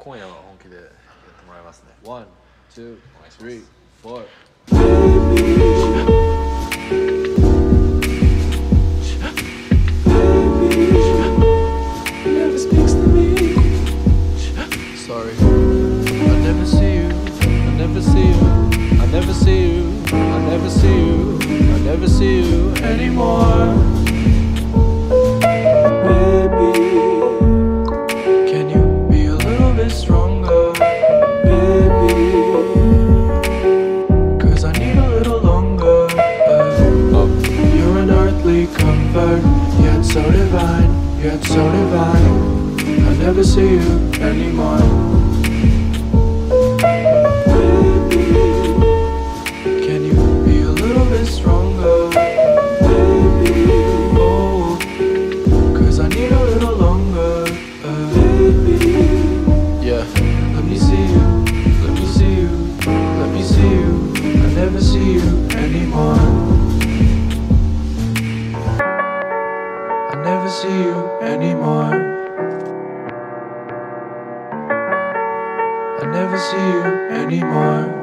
今夜は本気でやってもらいますね One, two, お願いします three, four. never speaks to me. Sorry. I never see you. I never see you. I never see you. I never see you. I never see you anymore. Comfort, yet so divine, yet so divine. I never see you anymore. Can you be a little bit stronger? Oh, cause I need a little longer. Uh, yeah, let me see you, let me see you, let me see you. I never see you anymore. Anymore. I never see you anymore.